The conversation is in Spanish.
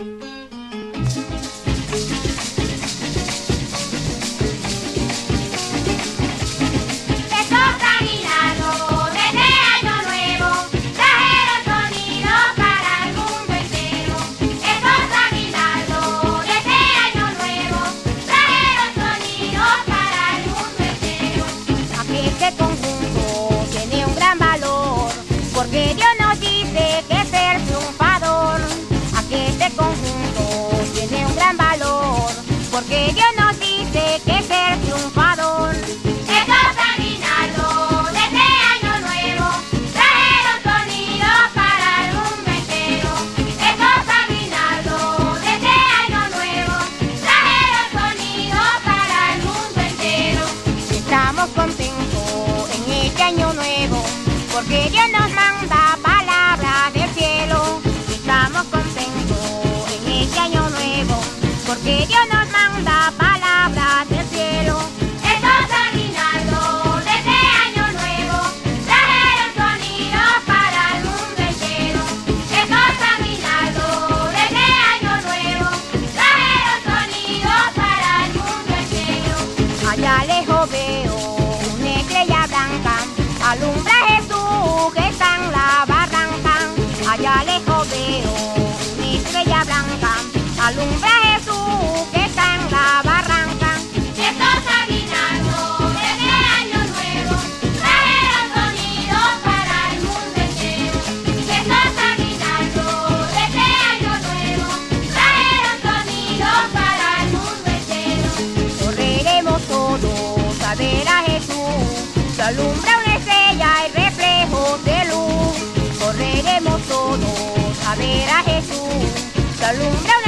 Estamos aguinando desde Año Nuevo, trajeron sonidos para el mundo entero. Estamos aguinando desde Año Nuevo, trajeron sonidos para el mundo entero. A este conjunto tiene un gran valor, porque Dios Este estamos contentos en este año nuevo, porque Dios nos manda palabras del cielo. Estamos contentos en este año nuevo, porque Dios nos manda palabras del cielo. Estos aguinaldos de este año nuevo trajeron sonido para el mundo entero. Estos aguinaldos de este año nuevo trajeron sonido para el mundo entero. Allá lejos veo Alumbra Jesús que está en la barranca. Estos aguinaldos desde año nuevo trajeron sonidos para el mundo entero. Estos aguinaldos desde año nuevo trajeron sonidos para el mundo entero. Correremos todos a ver a Jesús que alumbra una estrella y reflejos de luz. Correremos todos a ver a Jesús que alumbra una estrella.